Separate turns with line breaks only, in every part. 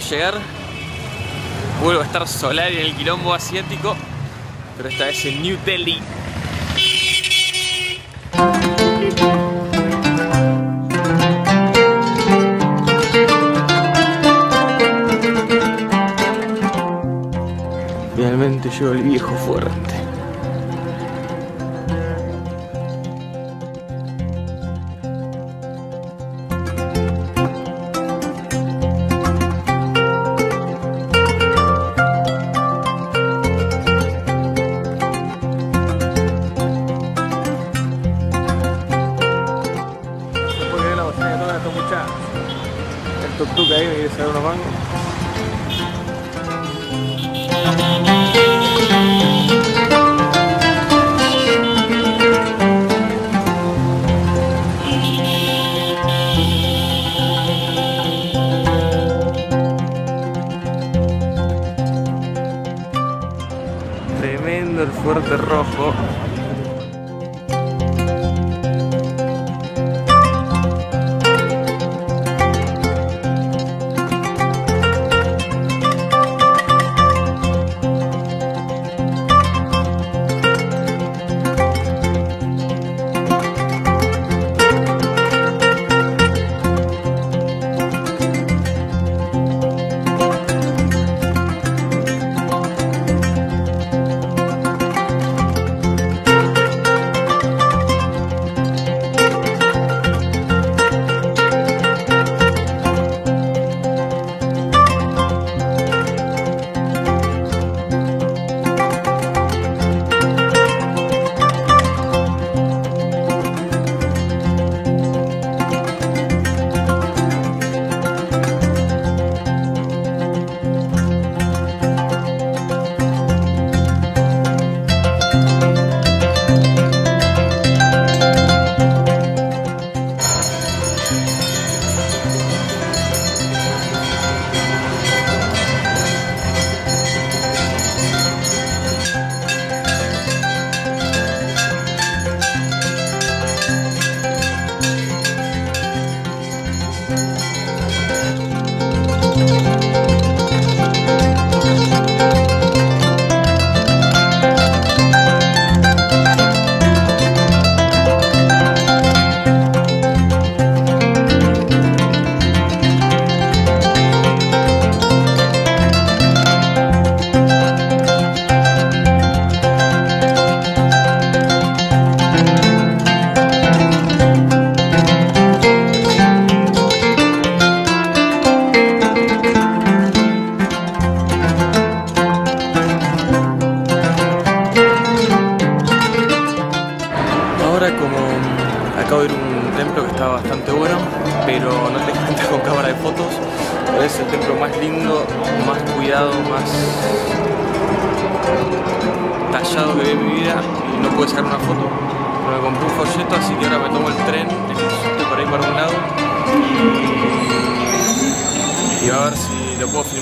llegar. Vuelvo a estar solar en el quilombo asiático, pero esta vez en New Delhi. Finalmente llegó el viejo fuerte.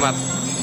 Jumat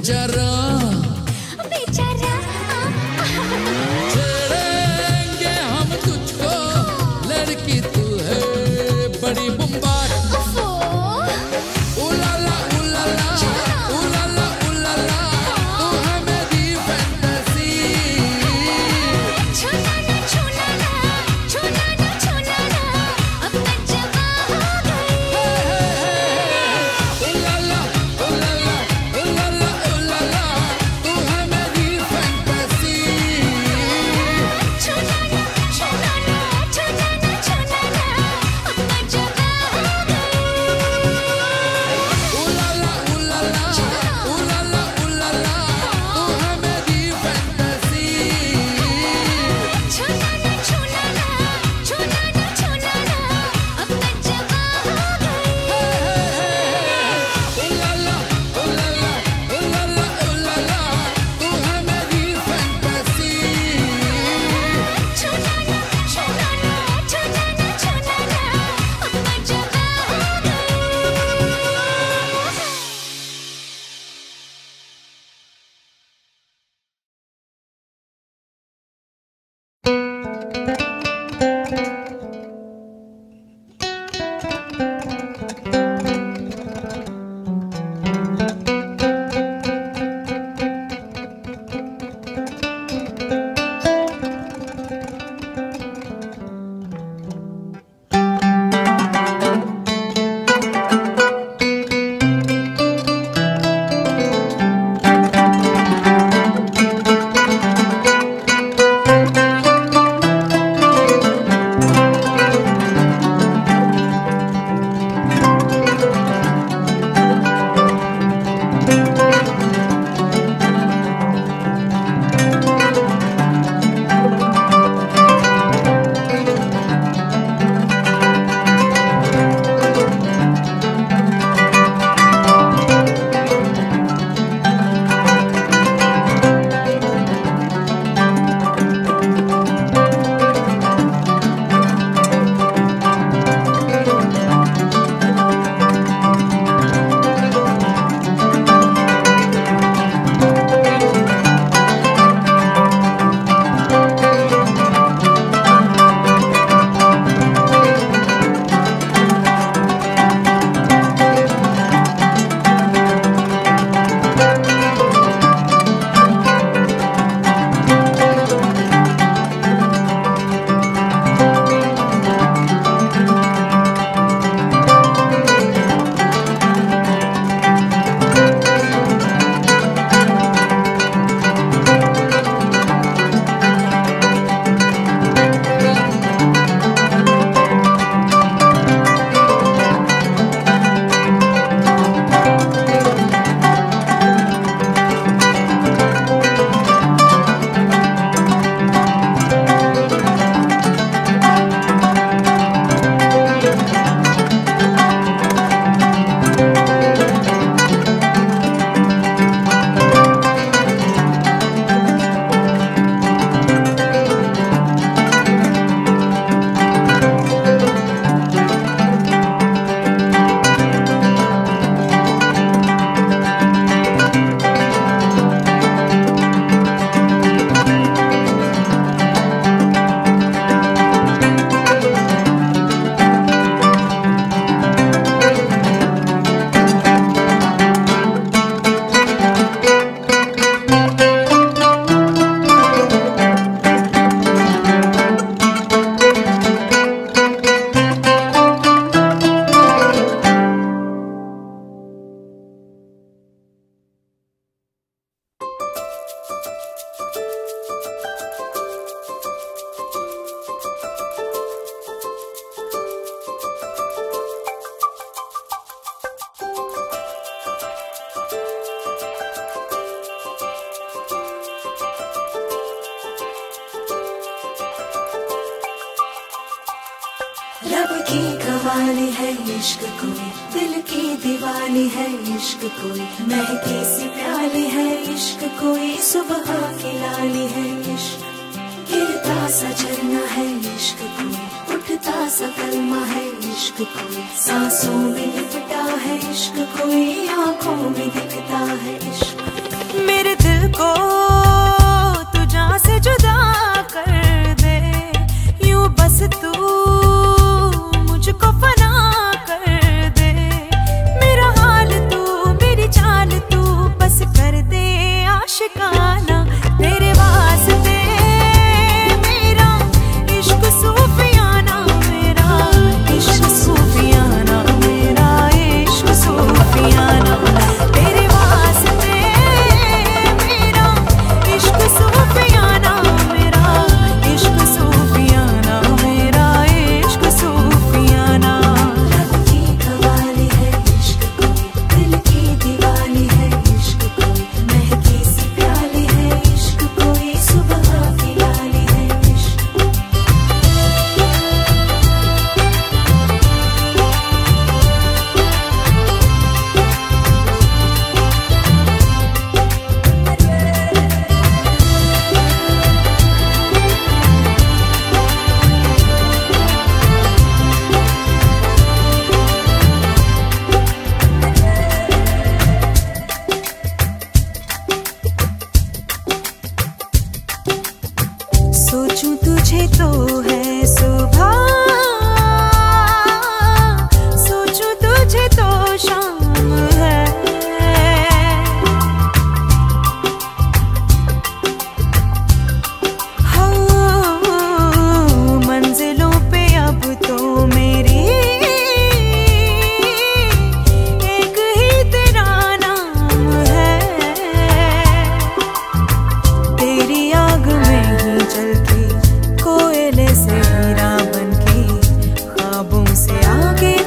charrón. आके सा झरना है इश्क कोई उठता सा कलमा है इश्क कोई सांसों में लिपटा है इश्क कोई आँखों में दिखता है इश्क।
मेरे दिल को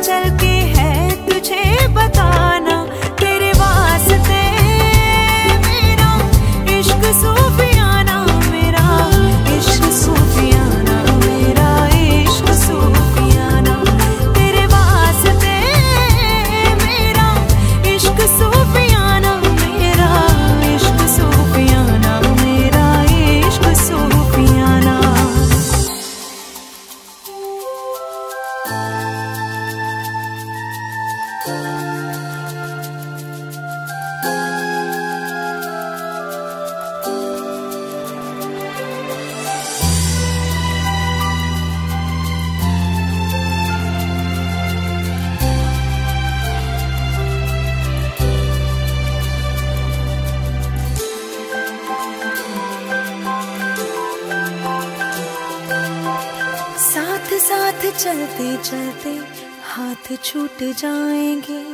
el चलते चलते हाथ छूट जाएँगे।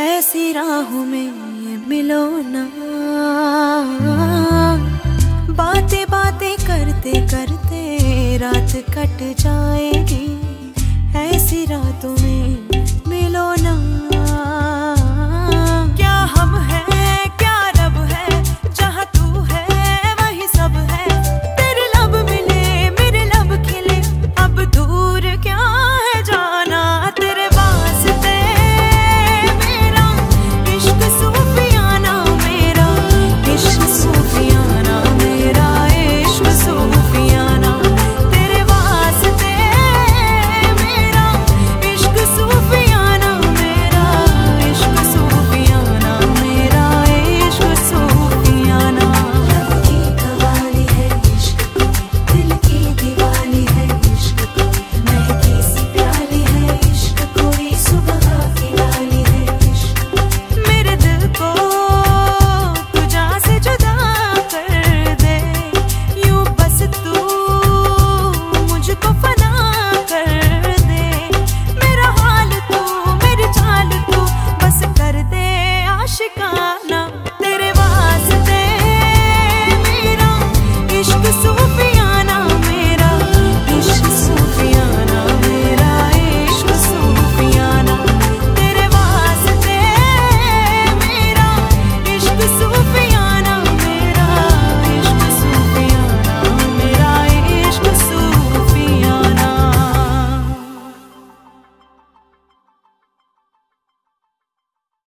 ऐसी राहों में मिलो ना। बातें बातें करते करते रात कट जाएगी। ऐसी रातों में